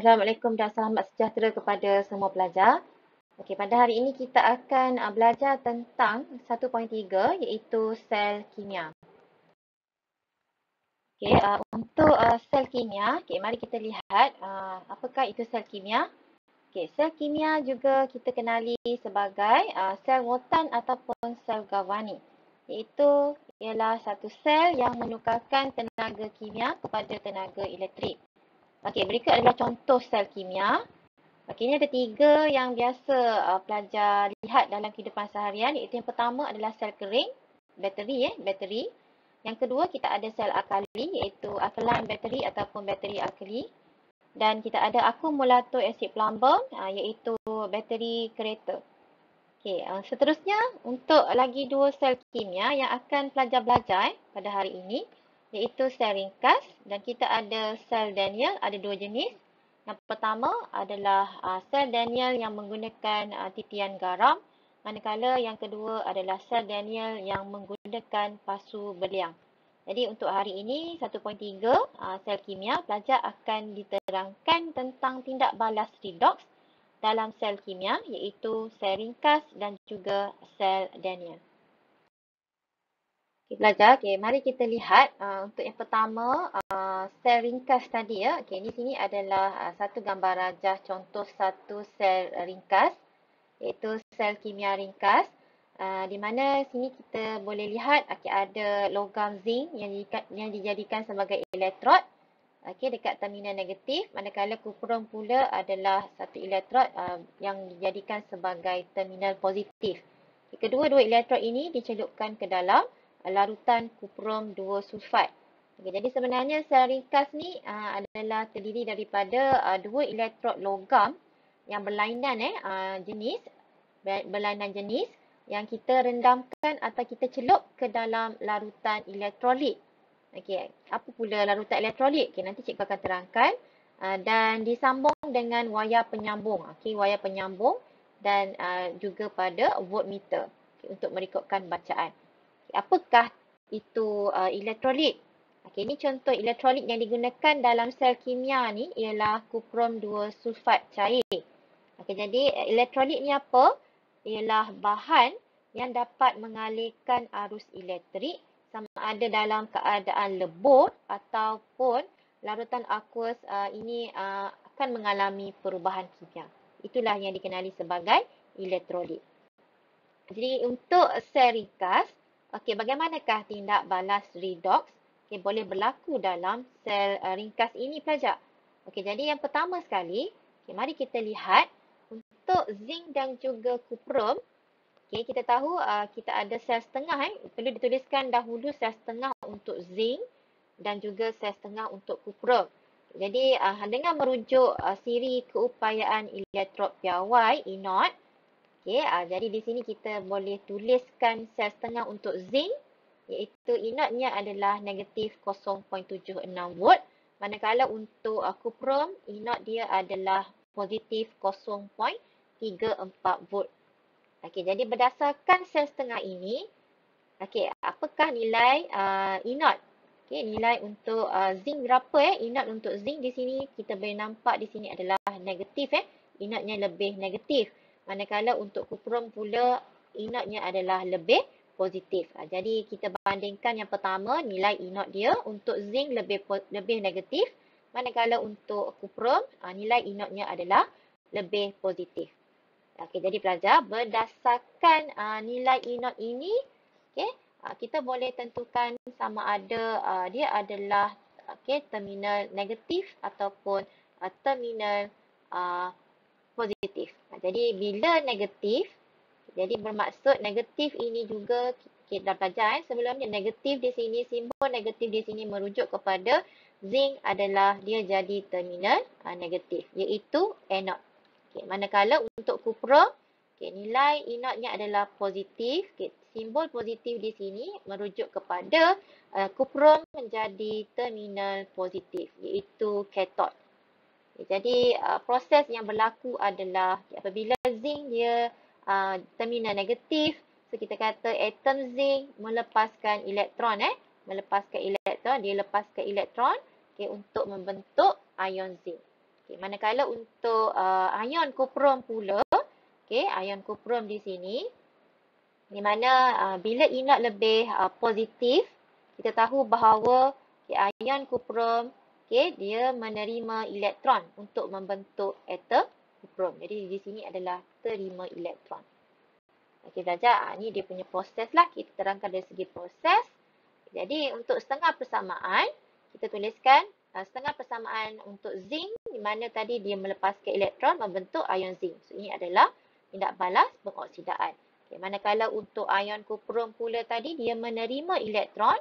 Assalamualaikum dan selamat sejahtera kepada semua pelajar. Okey, pada hari ini kita akan uh, belajar tentang 1.3 iaitu sel kimia. Okey, uh, untuk uh, sel kimia, okay, mari kita lihat uh, apakah itu sel kimia. Okey, sel kimia juga kita kenali sebagai uh, sel rotan ataupun sel galvanik. Iaitu ialah satu sel yang menukarkan tenaga kimia kepada tenaga elektrik. Okey, berikut adalah contoh sel kimia. Okey, ini ada tiga yang biasa uh, pelajar lihat dalam kehidupan seharian. Iaitu yang pertama adalah sel kering, bateri eh, bateri. Yang kedua kita ada sel alkali iaitu alkaline bateri ataupun bateri alkali. Dan kita ada akumulator asid plumbum uh, iaitu bateri kereta. Okey, uh, seterusnya untuk lagi dua sel kimia yang akan pelajar belajar eh, pada hari ini iaitu sel ringkas dan kita ada sel Daniel ada dua jenis. Yang pertama adalah uh, sel Daniel yang menggunakan uh, titian garam manakala yang kedua adalah sel Daniel yang menggunakan pasu beliang. Jadi untuk hari ini 1.3 uh, sel kimia pelajar akan diterangkan tentang tindak balas redox dalam sel kimia iaitu sel ringkas dan juga sel Daniel. Okay, belajar. Okay, mari kita lihat uh, untuk yang pertama uh, sel ringkas tadi ya. Okay, di sini adalah uh, satu gambar rajah contoh satu sel ringkas iaitu sel kimia ringkas. Uh, di mana sini kita boleh lihat okay, ada logam zinc yang, yang dijadikan sebagai elektrod okay, dekat terminal negatif manakala kupron pula adalah satu elektrod uh, yang dijadikan sebagai terminal positif. Kedua-dua elektrod ini dicelupkan ke dalam larutan kuprom 2 sulfat. Okay, jadi sebenarnya sel ringkas ni uh, adalah terdiri daripada uh, dua elektrod logam yang berlainan eh uh, jenis berlainan jenis yang kita rendamkan atau kita celup ke dalam larutan elektrolit. Okey, apa pula larutan elektrolit? Okey, nanti cikgu akan terangkan uh, dan disambung dengan wayar penyambung. Okey, wayar penyambung dan uh, juga pada voltmeter okay, untuk merekodkan bacaan. Apakah itu uh, elektrolit? Okey, ini contoh elektrolit yang digunakan dalam sel kimia ni ialah kuprom 2 sulfat cair. Okey, jadi uh, elektrolit ni apa? Ialah bahan yang dapat mengalirkan arus elektrik sama ada dalam keadaan lebur ataupun larutan aqueous uh, ini uh, akan mengalami perubahan kimia. Itulah yang dikenali sebagai elektrolit. Jadi untuk sel ringkas, Okey, bagaimanakah tindak balas redox okay, boleh berlaku dalam sel uh, ringkas ini pelajar? Okey, jadi yang pertama sekali, okay, mari kita lihat untuk zinc dan juga kuprum. Okay, kita tahu uh, kita ada sel setengah. Eh. Perlu dituliskan dahulu sel setengah untuk zinc dan juga sel setengah untuk kuprum. Jadi uh, dengan merujuk uh, siri keupayaan elektrod piawai, E0, Okey, uh, jadi di sini kita boleh tuliskan sel setengah untuk zinc iaitu inatnya adalah negatif 0.76 volt. Manakala untuk uh, kuprom, inat dia adalah positif 0.34 volt. Okey, jadi berdasarkan sel setengah ini, okey, apakah nilai uh, inat? Okey, nilai untuk uh, zinc berapa eh? Inat untuk zinc di sini kita boleh nampak di sini adalah negatif eh. Inatnya lebih negatif. Manakala untuk kuprum pula inotnya adalah lebih positif. Ha, jadi kita bandingkan yang pertama nilai inot dia untuk zinc lebih lebih negatif. Manakala untuk kuprum ha, nilai inotnya adalah lebih positif. Okey, jadi pelajar berdasarkan uh, nilai inot ini, okay, uh, kita boleh tentukan sama ada uh, dia adalah okay, terminal negatif ataupun uh, terminal uh, positif. Jadi bila negatif, jadi bermaksud negatif ini juga kita dah belajar eh. Sebelumnya negatif di sini, simbol negatif di sini merujuk kepada zinc adalah dia jadi terminal uh, negatif iaitu anode. Okay, manakala untuk kuprum, okay, nilai inotnya adalah positif. Okay, simbol positif di sini merujuk kepada uh, kuprum menjadi terminal positif iaitu katot. Jadi uh, proses yang berlaku adalah apabila zinc dia uh, terminal negatif, so kita kata atom zinc melepaskan elektron eh, melepaskan elektron, dia lepaskan elektron okay, untuk membentuk ion zinc. Okay, manakala untuk uh, ion kuprom pula, okay, ion kuprom di sini, di mana uh, bila inat lebih uh, positif, kita tahu bahawa okay, ion kuprom okay, dia menerima elektron untuk membentuk atom kuprom. Jadi di sini adalah terima elektron. Okey, belajar. Ini dia punya proses lah. Kita terangkan dari segi proses. Jadi untuk setengah persamaan, kita tuliskan uh, setengah persamaan untuk zinc di mana tadi dia melepaskan elektron membentuk ion zinc. So ini adalah tindak balas pengoksidaan. Okay, manakala untuk ion kuprom pula tadi dia menerima elektron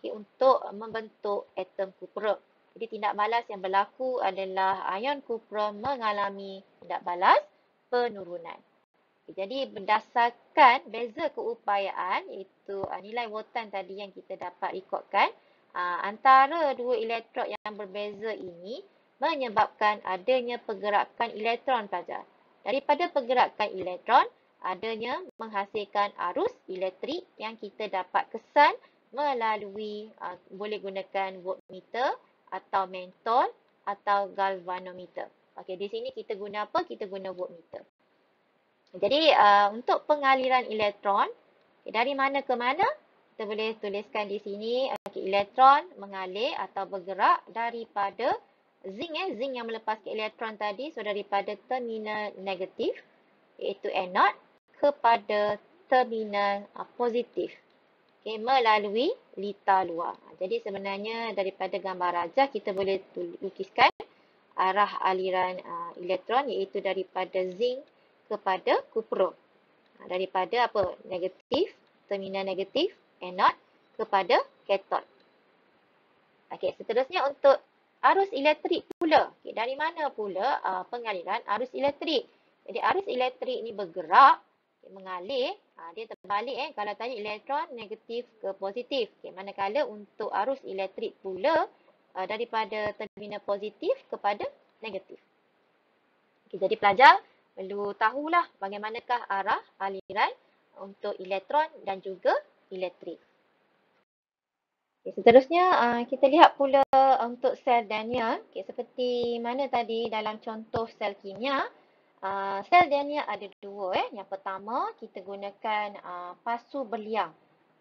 okay, untuk membentuk atom kuprom. Jadi tindak balas yang berlaku adalah ion kuprom mengalami tindak balas penurunan. Jadi berdasarkan beza keupayaan iaitu ah, nilai voltan tadi yang kita dapat rekodkan ah, antara dua elektron yang berbeza ini menyebabkan adanya pergerakan elektron pelajar. Daripada pergerakan elektron adanya menghasilkan arus elektrik yang kita dapat kesan melalui uh, boleh gunakan voltmeter atau mentol atau galvanometer. Okey, di sini kita guna apa? Kita guna voltmeter. Jadi, uh, untuk pengaliran elektron, okay, dari mana ke mana? Kita boleh tuliskan di sini, okay, elektron mengalir atau bergerak daripada zinc, eh, zinc yang melepaskan elektron tadi, so daripada terminal negatif, iaitu anode, kepada terminal uh, positif okay, melalui lita luar. Jadi sebenarnya daripada gambar rajah kita boleh lukiskan arah aliran uh, elektron iaitu daripada zinc kepada kuprom. Uh, daripada apa? Negatif, terminal negatif, anode kepada katot. Okey, seterusnya untuk arus elektrik pula. Okay, dari mana pula uh, pengaliran arus elektrik? Jadi arus elektrik ni bergerak mengalir, ha, dia terbalik eh. Kalau tadi elektron negatif ke positif. Okay, manakala untuk arus elektrik pula uh, daripada terminal positif kepada negatif. Okay, jadi pelajar perlu tahulah bagaimanakah arah aliran untuk elektron dan juga elektrik. Okay, seterusnya uh, kita lihat pula untuk sel Daniel. Okay, seperti mana tadi dalam contoh sel kimia. Uh, sel DNA ada dua. Eh. Yang pertama, kita gunakan uh, pasu berliang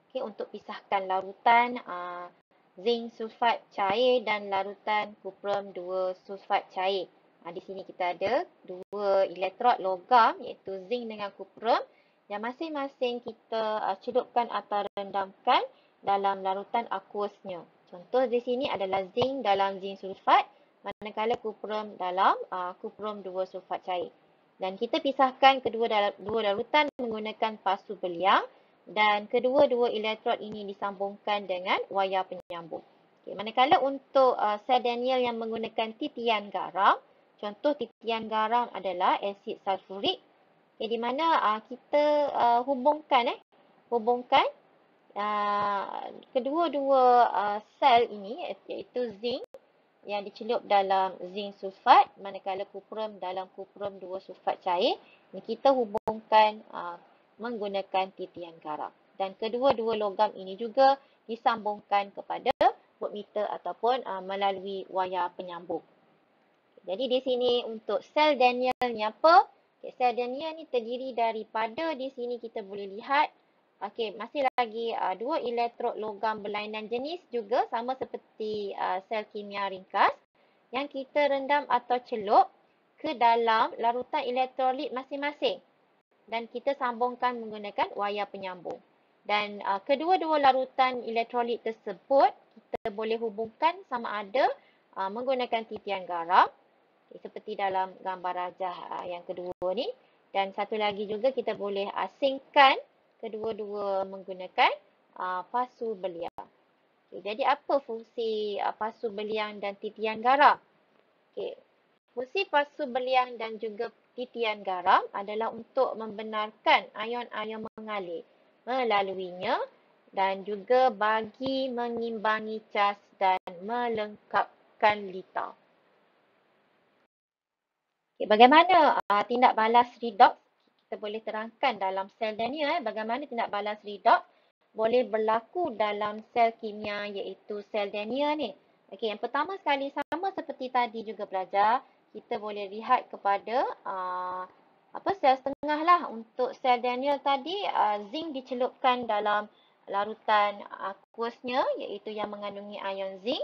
okay, untuk pisahkan larutan uh, zinc sulfat cair dan larutan kuprum 2 sulfat cair. Uh, di sini kita ada dua elektrod logam iaitu zinc dengan kuprum yang masing-masing kita uh, celupkan atau rendamkan dalam larutan aqueousnya. Contoh di sini adalah zinc dalam zinc sulfat manakala kuprum dalam uh, kuprum 2 sulfat cair. Dan kita pisahkan kedua dua larutan menggunakan pasu beliang dan kedua-dua elektrod ini disambungkan dengan wayar penyambung. Okay, manakala untuk uh, sel Daniel yang menggunakan titian garam, contoh titian garam adalah asid sulfurik okay, di mana uh, kita uh, hubungkan eh hubungkan uh, kedua-dua uh, sel ini iaitu zinc yang dicelup dalam zinc sulfat manakala kuprum dalam kuprum 2 sulfat cair ini kita hubungkan uh, menggunakan titian garam. Dan kedua-dua logam ini juga disambungkan kepada voltmeter ataupun uh, melalui wayar penyambung. Jadi di sini untuk sel Daniel ni apa? Okay, sel Daniel ni terdiri daripada di sini kita boleh lihat Okey, masih lagi uh, dua elektrod logam berlainan jenis juga sama seperti uh, sel kimia ringkas yang kita rendam atau celup ke dalam larutan elektrolit masing-masing dan kita sambungkan menggunakan wayar penyambung. Dan uh, kedua-dua larutan elektrolit tersebut kita boleh hubungkan sama ada uh, menggunakan titian garam okay, seperti dalam gambar rajah uh, yang kedua ni dan satu lagi juga kita boleh asingkan kedua-dua menggunakan uh, pasu beliang. Okay, jadi apa fungsi uh, pasu beliang dan titian garam? Okay. Fungsi pasu beliang dan juga titian garam adalah untuk membenarkan ion-ion mengalir melaluinya dan juga bagi mengimbangi cas dan melengkapkan lita. Okay, bagaimana uh, tindak balas redox kita boleh terangkan dalam sel Daniel eh, bagaimana tindak balas redox boleh berlaku dalam sel kimia iaitu sel Daniel ni. Okey, yang pertama sekali sama seperti tadi juga belajar, kita boleh lihat kepada uh, apa sel setengah lah. Untuk sel Daniel tadi uh, zinc dicelupkan dalam larutan aqueousnya iaitu yang mengandungi ion zinc.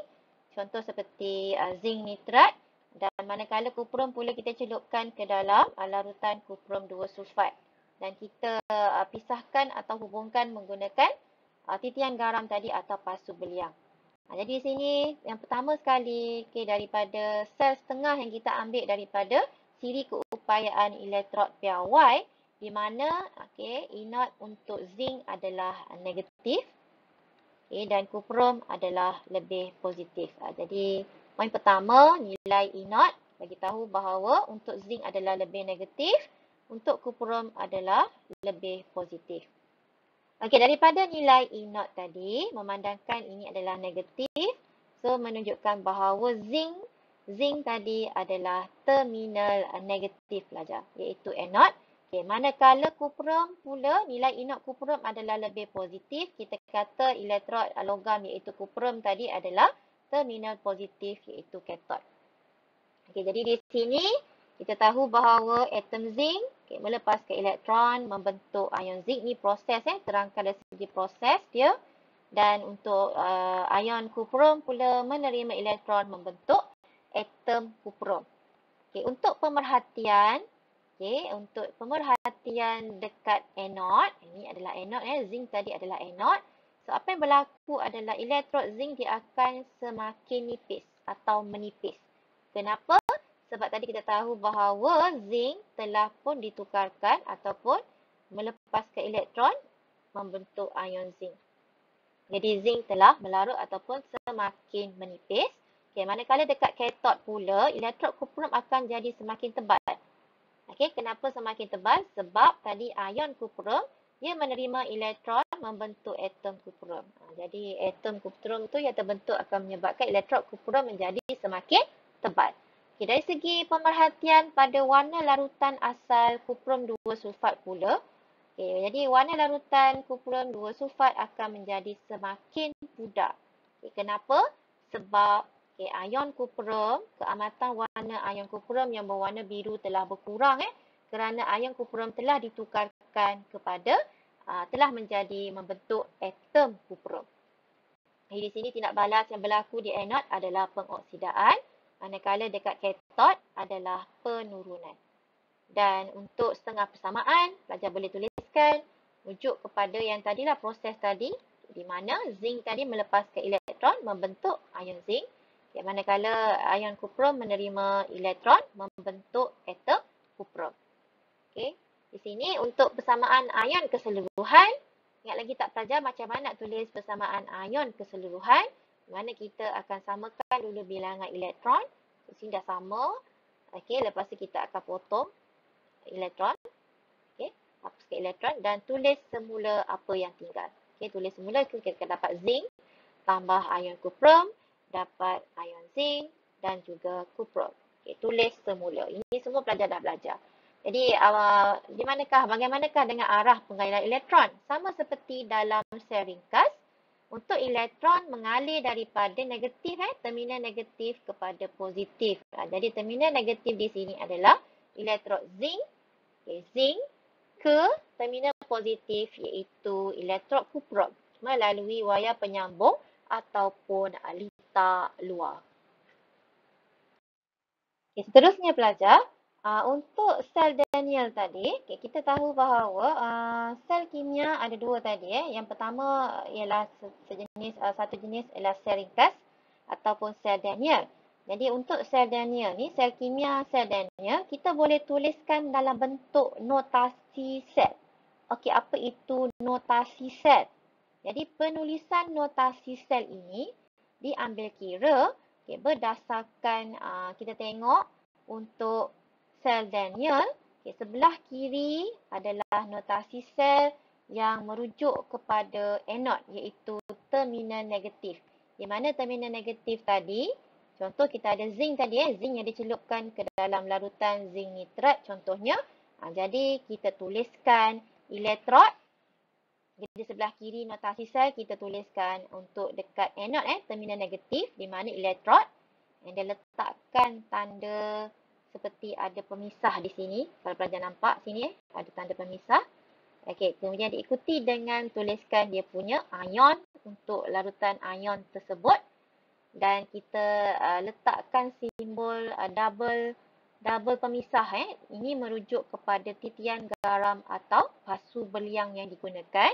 Contoh seperti uh, zinc nitrat dan manakala kuprum pula kita celupkan ke dalam uh, larutan kuprum 2 sulfat dan kita uh, pisahkan atau hubungkan menggunakan uh, titian garam tadi atau pasu beliang. Ha, jadi di sini yang pertama sekali okay, daripada sel setengah yang kita ambil daripada siri keupayaan elektrod pair Y di mana okay, inot untuk zinc adalah negatif okay, dan kuprum adalah lebih positif. Ha, jadi poin pertama nilai inot bagi tahu bahawa untuk zinc adalah lebih negatif, untuk kuprum adalah lebih positif. Okey, daripada nilai E naught tadi, memandangkan ini adalah negatif, so menunjukkan bahawa zinc, zinc tadi adalah terminal negatif pelajar, iaitu E naught. Okey, manakala kuprum pula, nilai E naught kuprum adalah lebih positif, kita kata elektrod logam iaitu kuprum tadi adalah terminal positif iaitu katot. Okey, jadi di sini kita tahu bahawa atom zinc Okay, melepaskan elektron membentuk ion zinc ni proses eh terangkan dari segi proses dia dan untuk uh, ion kuprum pula menerima elektron membentuk atom kuprum. Okay, untuk pemerhatian okay, untuk pemerhatian dekat anode ini adalah anode eh zinc tadi adalah anode. So apa yang berlaku adalah elektrod zinc dia akan semakin nipis atau menipis. Kenapa? sebab tadi kita tahu bahawa zinc telah pun ditukarkan ataupun melepaskan elektron membentuk ion zinc. Jadi zinc telah melarut ataupun semakin menipis. Okay, manakala dekat katot pula, elektrod kuprum akan jadi semakin tebal. Okay, kenapa semakin tebal? Sebab tadi ion kuprum ia menerima elektron membentuk atom kuprum. Ha, jadi atom kuprum tu yang terbentuk akan menyebabkan elektrod kuprum menjadi semakin tebal. Okay, dari segi pemerhatian pada warna larutan asal kuprum 2 sulfat pula. Okay, jadi warna larutan kuprum 2 sulfat akan menjadi semakin pudar. Okay, kenapa? Sebab okay, ion kuprum, keamatan warna ion kuprum yang berwarna biru telah berkurang. Eh, kerana ion kuprum telah ditukarkan kepada, uh, telah menjadi membentuk atom kuprum. Di sini tindak balas yang berlaku di anode adalah pengoksidaan manakala dekat katot adalah penurunan. Dan untuk setengah persamaan, pelajar boleh tuliskan rujuk kepada yang tadilah proses tadi di mana zinc tadi melepaskan elektron membentuk ion zinc. Yang manakala ion kuprum menerima elektron membentuk atom kuprum. Okay. Di sini untuk persamaan ion keseluruhan, ingat lagi tak pelajar macam mana nak tulis persamaan ion keseluruhan mana kita akan samakan dulu bilangan elektron. Di sini dah sama. Okey, lepas tu kita akan potong elektron. Okey, hapuskan elektron dan tulis semula apa yang tinggal. Okey, tulis semula kita akan dapat zinc tambah ion kuprum, dapat ion zinc dan juga kuprum. Okey, tulis semula. Ini semua pelajar dah belajar. Jadi, uh, di manakah, bagaimanakah dengan arah pengairan elektron? Sama seperti dalam sel ringkas, untuk elektron mengalir daripada negatif, eh, terminal negatif kepada positif. Ha, jadi terminal negatif di sini adalah elektrod zinc, okay, zinc ke terminal positif iaitu elektrod kuprum melalui wayar penyambung ataupun litar luar. Okay, seterusnya pelajar, Uh, untuk sel Daniel tadi, okay, kita tahu bahawa uh, sel kimia ada dua tadi. Eh. Yang pertama ialah sejenis uh, satu jenis ialah sel ringkas ataupun sel Daniel. Jadi untuk sel Daniel ni, sel kimia sel Daniel, kita boleh tuliskan dalam bentuk notasi sel. Okey, apa itu notasi sel? Jadi penulisan notasi sel ini diambil kira okay, berdasarkan uh, kita tengok untuk sel Daniel, okay, sebelah kiri adalah notasi sel yang merujuk kepada anode iaitu terminal negatif. Di mana terminal negatif tadi, contoh kita ada zinc tadi, eh, zinc yang dicelupkan ke dalam larutan zinc nitrat contohnya. Ha, jadi kita tuliskan elektrod. Di sebelah kiri notasi sel kita tuliskan untuk dekat anode, eh, terminal negatif di mana elektrod. yang dia letakkan tanda seperti ada pemisah di sini. Kalau pelajar nampak sini eh, ada tanda pemisah. Okey, kemudian diikuti dengan tuliskan dia punya ion untuk larutan ion tersebut dan kita uh, letakkan simbol uh, double double pemisah eh. Ini merujuk kepada titian garam atau pasu berliang yang digunakan.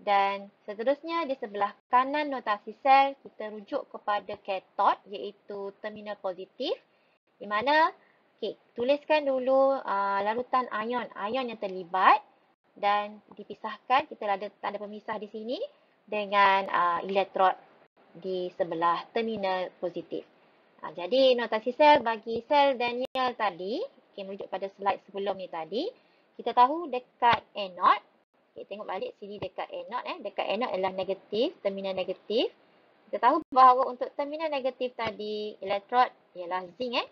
Dan seterusnya di sebelah kanan notasi sel kita rujuk kepada katot iaitu terminal positif di mana okay, tuliskan dulu uh, larutan ion, ion yang terlibat dan dipisahkan. Kita ada tanda pemisah di sini dengan uh, elektrod di sebelah terminal positif. Ha, jadi notasi sel bagi sel Daniel tadi, okay, merujuk pada slide sebelum ni tadi, kita tahu dekat anode, okay, tengok balik sini dekat anode, eh, dekat anode adalah negatif, terminal negatif. Kita tahu bahawa untuk terminal negatif tadi, elektrod ialah zinc eh,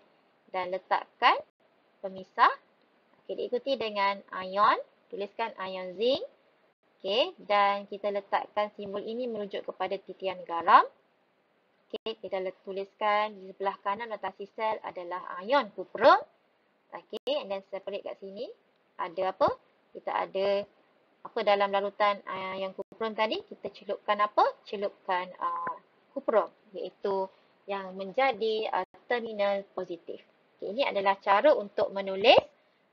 dan letakkan pemisah. Okay, diikuti dengan ion, tuliskan ion zinc. Okay, dan kita letakkan simbol ini merujuk kepada titian garam. Okay, kita tuliskan di sebelah kanan notasi sel adalah ion kuprum. Okay, and then separate kat sini. Ada apa? Kita ada apa dalam larutan uh, yang kuprum tadi? Kita celupkan apa? Celupkan uh, kuprum. Iaitu yang menjadi uh, terminal positif. Okay, ini adalah cara untuk menulis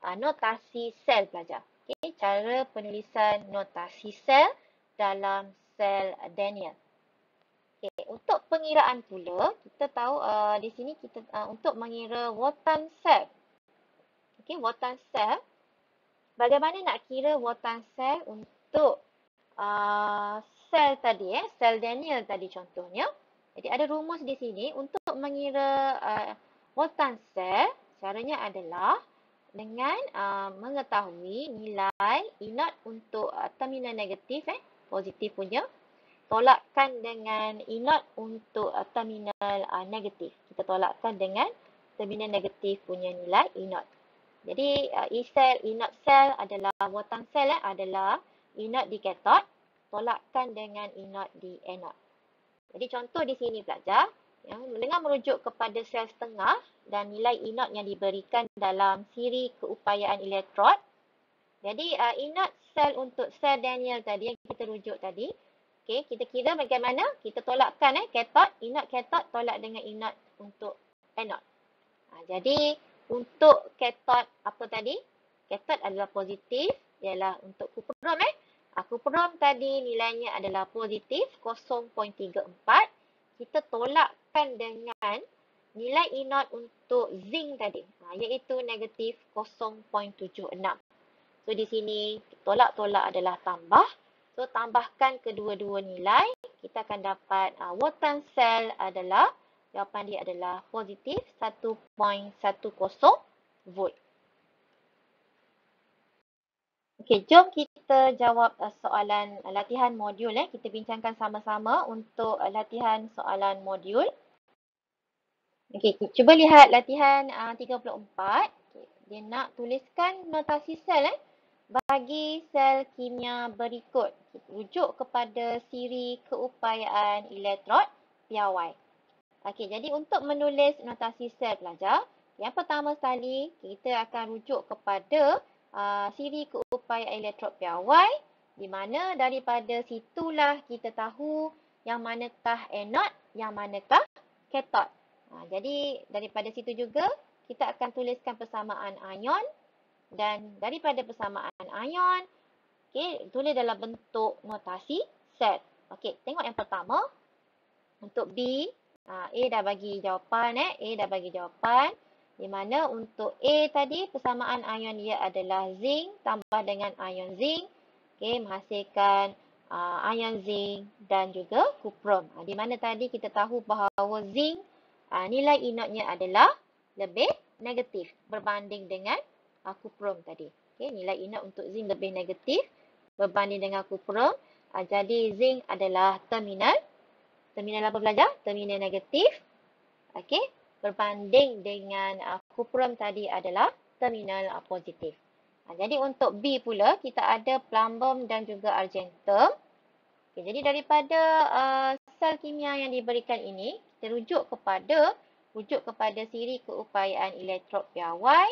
uh, notasi sel pelajar. Okay, cara penulisan notasi sel dalam sel Daniel. Okay, untuk pengiraan pula, kita tahu uh, di sini kita uh, untuk mengira watan sel. Okay, watan sel. Bagaimana nak kira watan sel untuk uh, sel tadi, eh, sel Daniel tadi contohnya. Jadi ada rumus di sini untuk mengira uh, watan sel, caranya adalah dengan uh, mengetahui nilai inot untuk uh, terminal negatif, eh, positif punya tolakkan dengan inot untuk uh, terminal uh, negatif. Kita tolakkan dengan terminal negatif punya nilai inot. Jadi uh, E-cell, inot cell adalah watan sel eh, adalah inot di katot, tolakkan dengan inot di anod. Jadi contoh di sini pelajar, yang dengan merujuk kepada sel setengah dan nilai inot yang diberikan dalam siri keupayaan elektrod. Jadi uh, inot sel untuk sel Daniel tadi yang kita rujuk tadi, Okey, kita kira bagaimana kita tolakkan eh katot, inot katot tolak dengan inot untuk anod. Ha, jadi untuk katot apa tadi? Katot adalah positif, ialah untuk kuprom eh. Ha, kuprom tadi nilainya adalah positif 0.34. Kita tolakkan dengan nilai inot untuk zinc tadi, ha, iaitu negatif 0.76. So di sini tolak-tolak adalah tambah So, tambahkan kedua-dua nilai, kita akan dapat uh, watan sel adalah, jawapan dia adalah positif 1.10 volt. Okey, jom kita jawab uh, soalan uh, latihan modul. Eh. Kita bincangkan sama-sama untuk uh, latihan soalan modul. Okey, cuba lihat latihan uh, 34. Okay. Dia nak tuliskan notasi sel. Eh bagi sel kimia berikut. Rujuk kepada siri keupayaan elektrod piawai. Okey, jadi untuk menulis notasi sel pelajar, yang pertama sekali kita akan rujuk kepada uh, siri keupayaan elektrod piawai di mana daripada situlah kita tahu yang manakah anod, yang manakah katot. Ha, jadi daripada situ juga kita akan tuliskan persamaan ion dan daripada persamaan ion, okay, tulis dalam bentuk notasi set. Okey, tengok yang pertama. Untuk B, A dah bagi jawapan. Eh. A dah bagi jawapan. Di mana untuk A tadi, persamaan ion dia adalah zinc tambah dengan ion zinc. Okay, menghasilkan uh, ion zinc dan juga kuprum. Uh, di mana tadi kita tahu bahawa zinc uh, nilai inotnya adalah lebih negatif berbanding dengan uh, kuprum tadi. Okay, nilai inat untuk zinc lebih negatif berbanding dengan kuprum. Uh, jadi zinc adalah terminal. Terminal apa belajar? Terminal negatif. Okay, berbanding dengan uh, kuprum tadi adalah terminal uh, positif. Uh, jadi untuk B pula kita ada plumbum dan juga argentum. Okay, jadi daripada uh, sel kimia yang diberikan ini, kita rujuk kepada rujuk kepada siri keupayaan elektrod piawai.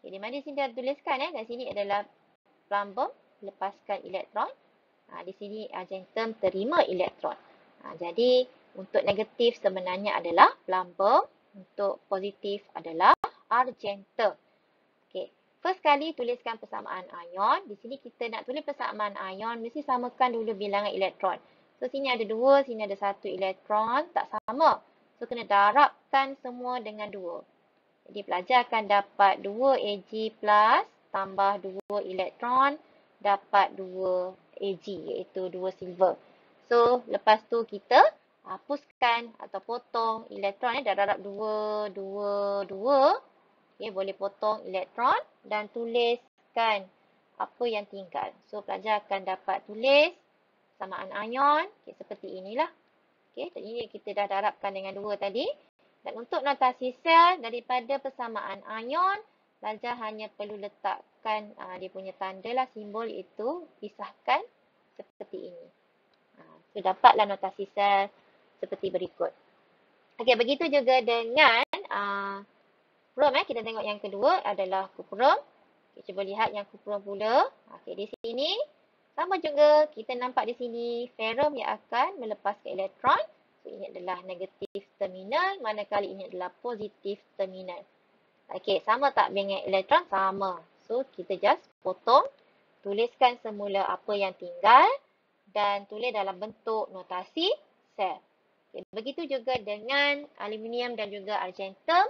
Okay, di mana sini dah tuliskan eh, kat sini adalah plumbum lepaskan elektron. Ha, di sini argentum terima elektron. Ha, jadi untuk negatif sebenarnya adalah plumbum, untuk positif adalah argentum. Okay. First kali tuliskan persamaan ion. Di sini kita nak tulis persamaan ion, mesti samakan dulu bilangan elektron. So, sini ada dua, sini ada satu elektron. Tak sama. So, kena darabkan semua dengan dua. Jadi, pelajar akan dapat 2 Ag plus tambah 2 elektron dapat 2 Ag iaitu 2 silver. So, lepas tu kita hapuskan atau potong elektron. Eh, dah darab 2, 2, 2. Okay, boleh potong elektron dan tuliskan apa yang tinggal. So, pelajar akan dapat tulis samaan ion. Okay, seperti inilah. Okay, ini kita dah darabkan dengan 2 tadi. Dan untuk notasi sel daripada persamaan ion, pelajar hanya perlu letakkan uh, dia punya tanda lah, simbol itu, pisahkan seperti ini. Uh, so, dapatlah notasi sel seperti berikut. Okey, begitu juga dengan uh, kuprum eh. Kita tengok yang kedua adalah kuprum. Kita cuba lihat yang kuprum pula. Okey, di sini sama juga kita nampak di sini ferrum yang akan melepaskan elektron. So, ini adalah negatif terminal manakala ini adalah positif terminal. Okey, sama tak dengan elektron? Sama. So, kita just potong. Tuliskan semula apa yang tinggal dan tulis dalam bentuk notasi sel. Okay, begitu juga dengan aluminium dan juga argentum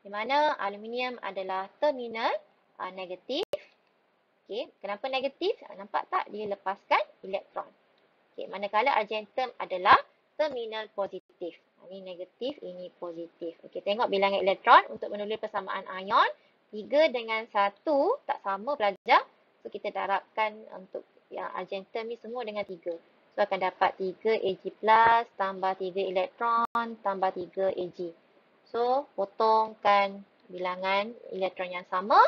di mana aluminium adalah terminal uh, negatif. Okey, kenapa negatif? Uh, nampak tak dia lepaskan elektron. Okey, manakala argentum adalah terminal positif. Uh, ini negatif, ini positif. Okey, tengok bilangan elektron untuk menulis persamaan ion. 3 dengan 1 tak sama pelajar. So, kita darabkan untuk yang argentum ni semua dengan 3. So, akan dapat 3 Ag plus tambah 3 elektron tambah 3 Ag. So, potongkan bilangan elektron yang sama,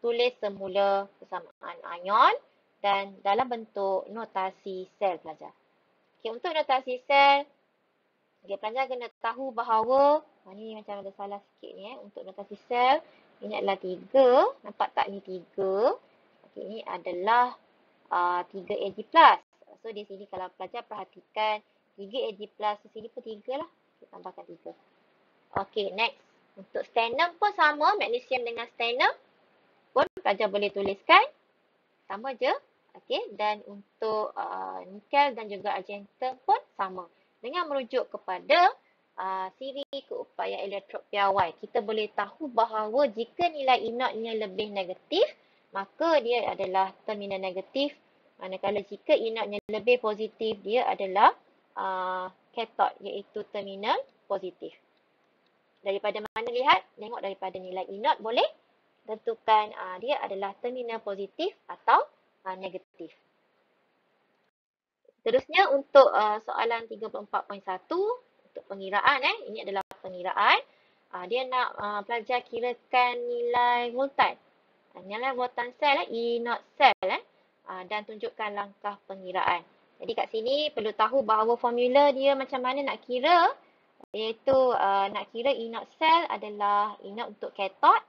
tulis semula persamaan ion dan dalam bentuk notasi sel pelajar. Okay, untuk notasi sel, okay, pelajar kena tahu bahawa, oh, ni macam ada salah sikit ni eh, untuk notasi sel, ini adalah 3, nampak tak ni 3. Okay, ini adalah uh, 3 Ag+. So, di sini kalau pelajar perhatikan, 3 Ag+, di sini pun 3 lah. Kita tambahkan 3. Okey, next. Untuk sternum pun sama, magnesium dengan sternum pun pelajar boleh tuliskan. Sama je. Okey, dan untuk uh, nikel dan juga argentum pun sama. Dengan merujuk kepada uh, siri keupayaan elektrod piawai, kita boleh tahu bahawa jika nilai inotnya lebih negatif, maka dia adalah terminal negatif. Manakala jika inotnya lebih positif, dia adalah uh, cathode iaitu terminal positif. Daripada mana lihat? Tengok daripada nilai inot boleh tentukan uh, dia adalah terminal positif atau uh, negatif. Terusnya untuk uh, soalan 34.1 untuk pengiraan eh ini adalah pengiraan. Uh, dia nak uh, pelajar kirakan nilai voltan. Uh, nilai voltan sel eh inot sel eh uh, dan tunjukkan langkah pengiraan. Jadi kat sini perlu tahu bahawa formula dia macam mana nak kira iaitu uh, nak kira inot sel adalah inot untuk katot.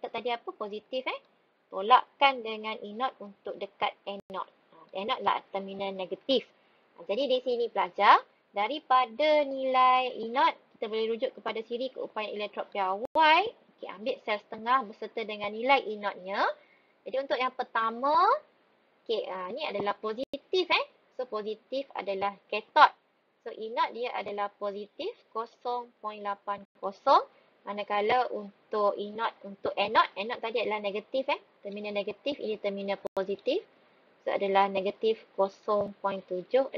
Katot tadi apa? Positif eh. Tolakkan dengan inot untuk dekat anod. Anod lah terminal negatif. Jadi di sini pelajar, daripada nilai inot, kita boleh rujuk kepada siri keupayaan elektrod piawai. Okay, ambil sel setengah berserta dengan nilai inotnya. Jadi untuk yang pertama, okay, uh, ni adalah positif eh. So positif adalah katot. So inat dia adalah positif 0.80 manakala untuk inat untuk anod, anod tadi adalah negatif eh. Terminal negatif, ini terminal positif. So adalah negatif 0.76.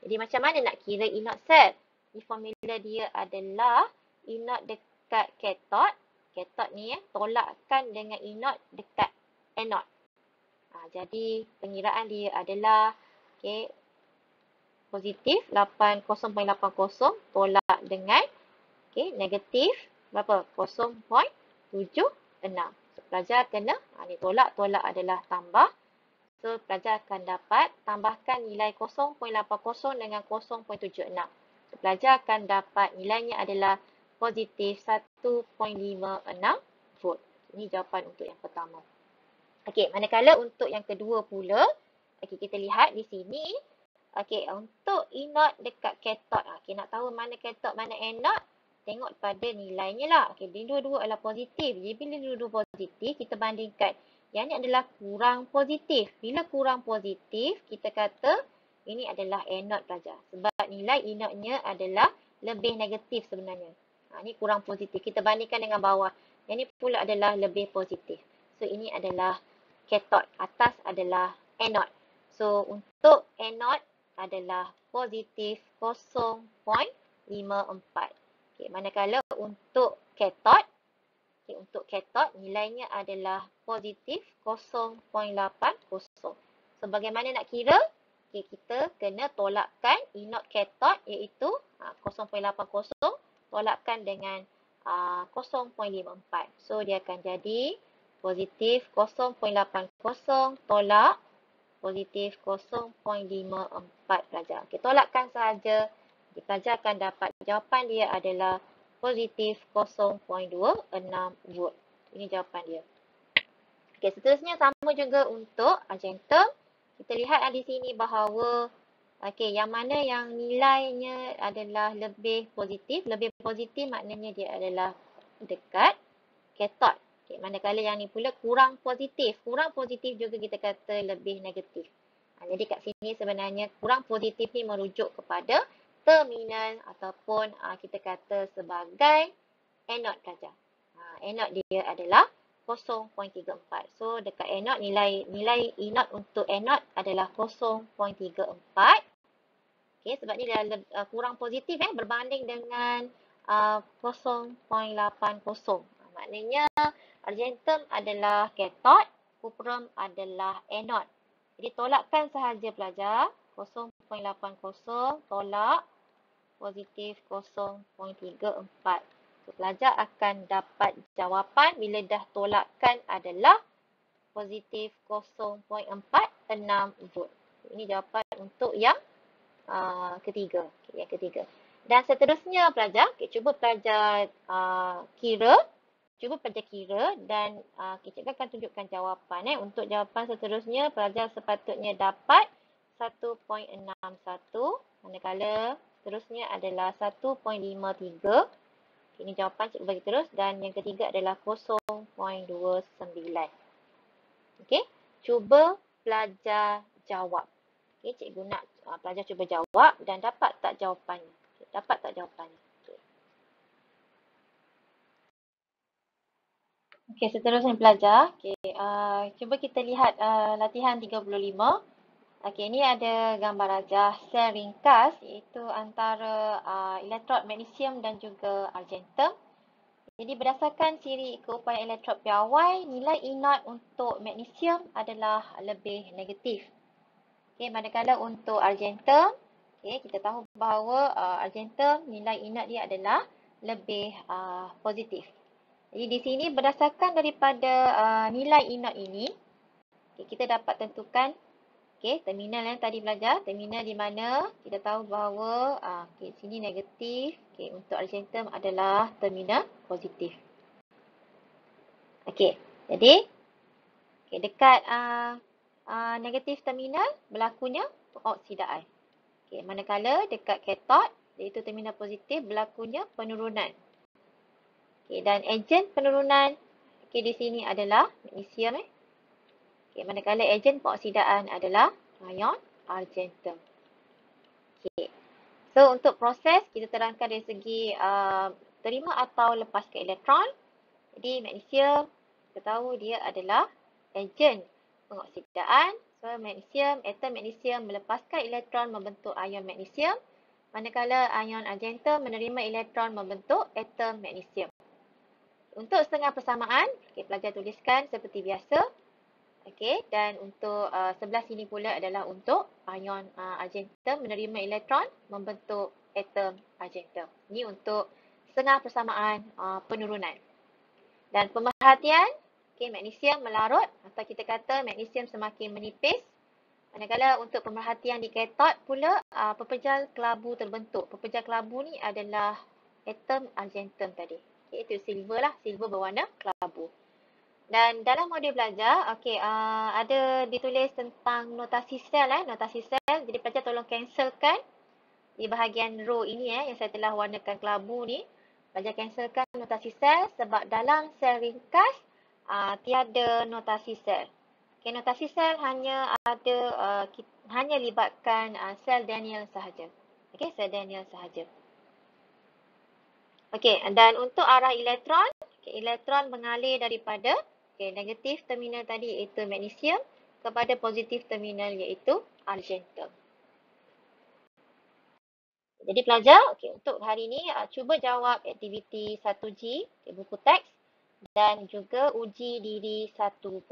Jadi macam mana nak kira inat sel? Di formula dia adalah inat dekat katot. Katot ni eh, tolakkan dengan inat dekat anod. Ha, jadi pengiraan dia adalah okay, positif 80.80 tolak dengan okay, negatif berapa? 0.76. So, pelajar kena, ha, ni tolak, tolak adalah tambah. So, pelajar akan dapat tambahkan nilai 0.80 dengan 0.76. So, pelajar akan dapat nilainya adalah positif 1.56 volt. Ini jawapan untuk yang pertama. Okey, manakala untuk yang kedua pula, okey kita lihat di sini, okey untuk inot dekat katot, okey nak tahu mana katot mana anode, tengok pada nilainya lah. Okey, dia dua-dua adalah positif. Jadi bila dua-dua positif, kita bandingkan. Yang ni adalah kurang positif. Bila kurang positif, kita kata ini adalah anode saja. Sebab nilai inotnya adalah lebih negatif sebenarnya. Ha, ini kurang positif. Kita bandingkan dengan bawah. Yang ni pula adalah lebih positif. So ini adalah cathode. Atas adalah anode. So untuk anode adalah positif 0.54. Okay, manakala untuk cathode, okay, untuk cathode nilainya adalah positif 0.80. So bagaimana nak kira? Okay, kita kena tolakkan inot cathode iaitu ha, 0.80 tolakkan dengan uh, 0.54. So dia akan jadi positif 0.80 tolak positif 0.54 pelajar. Okay, tolakkan sahaja. Okay, pelajar akan dapat jawapan dia adalah positif 0.26 volt. Ini jawapan dia. Okay, seterusnya sama juga untuk argentum kita lihat di sini bahawa okey yang mana yang nilainya adalah lebih positif, lebih positif maknanya dia adalah dekat katot. Okey, manakala yang ni pula kurang positif. Kurang positif juga kita kata lebih negatif. Ha, jadi kat sini sebenarnya kurang positif ni merujuk kepada terminal ataupun ha, kita kata sebagai anode saja. Ha, anode dia adalah 0.34. So dekat anode nilai nilai inot untuk anode adalah 0.34. Okey sebab ni dia uh, kurang positif eh berbanding dengan uh, 0.80. Maknanya argentum adalah katot, cuprum adalah anode. Jadi tolakkan sahaja pelajar 0.80 tolak positif 0.34 pelajar akan dapat jawapan bila dah tolakkan adalah positif 0.46 volt. Ini jawapan untuk yang uh, ketiga. Okay, yang ketiga. Dan seterusnya pelajar, okay, cuba pelajar uh, kira. Cuba pelajar kira dan uh, kita akan tunjukkan jawapan. Eh. Untuk jawapan seterusnya, pelajar sepatutnya dapat 1.61. Manakala seterusnya adalah 1.53. Ini jawapan cikgu bagi terus dan yang ketiga adalah 0.29. Okey, cuba pelajar jawab. Okey, cikgu nak uh, pelajar cuba jawab dan dapat tak jawapannya? Okay, dapat tak jawapannya? Okey, okay, seterusnya pelajar. Okey, uh, cuba kita lihat uh, latihan 35. Okey, ini ada gambar rajah sel ringkas iaitu antara uh, elektrod magnesium dan juga argentum. Jadi berdasarkan ciri keupayaan elektrod piawai, nilai inot untuk magnesium adalah lebih negatif. Okey, manakala untuk argentum, okey, kita tahu bahawa uh, argentum nilai inot dia adalah lebih uh, positif. Jadi di sini berdasarkan daripada uh, nilai inot ini, okay, kita dapat tentukan Okey, terminal yang tadi belajar, terminal di mana kita tahu bahawa ah okey sini negatif, okey untuk argentum adalah terminal positif. Okey, jadi okey dekat uh, uh, negatif terminal berlakunya oksidasi. Okey, manakala dekat katot iaitu terminal positif berlakunya penurunan. Okey, dan ejen penurunan okey di sini adalah magnesium eh. Okay, manakala ejen pengoksidaan adalah ion argentum. Okay. So, untuk proses, kita terangkan dari segi uh, terima atau lepaskan elektron. Jadi, magnesium, kita tahu dia adalah ejen pengoksidaan. So, magnesium, atom magnesium melepaskan elektron membentuk ion magnesium. Manakala ion argentum menerima elektron membentuk atom magnesium. Untuk setengah persamaan, okay, pelajar tuliskan seperti biasa. Okey, dan untuk uh, sebelah sini pula adalah untuk ion uh, argentum menerima elektron membentuk atom argentum. Ini untuk setengah persamaan uh, penurunan. Dan pemerhatian, okey, magnesium melarut atau kita kata magnesium semakin menipis. Manakala untuk pemerhatian di katot pula, uh, pepejal kelabu terbentuk. Pepejal kelabu ni adalah atom argentum tadi. Okay, itu silver lah, silver berwarna kelabu. Dan dalam modul belajar, okay, uh, ada ditulis tentang notasi sel, eh, notasi sel. Jadi pelajar tolong cancelkan di bahagian row ini eh, yang saya telah warnakan kelabu ni. Pelajar cancelkan notasi sel sebab dalam sel ringkas uh, tiada notasi sel. Okay, notasi sel hanya ada uh, hanya libatkan uh, sel Daniel sahaja. Okey, sel Daniel sahaja. Okey, dan untuk arah elektron, okay, elektron mengalir daripada okay, negatif terminal tadi iaitu magnesium kepada positif terminal iaitu argentum. Jadi pelajar, okay, untuk hari ini uh, cuba jawab aktiviti 1G, okay, buku teks dan juga uji diri 1.3.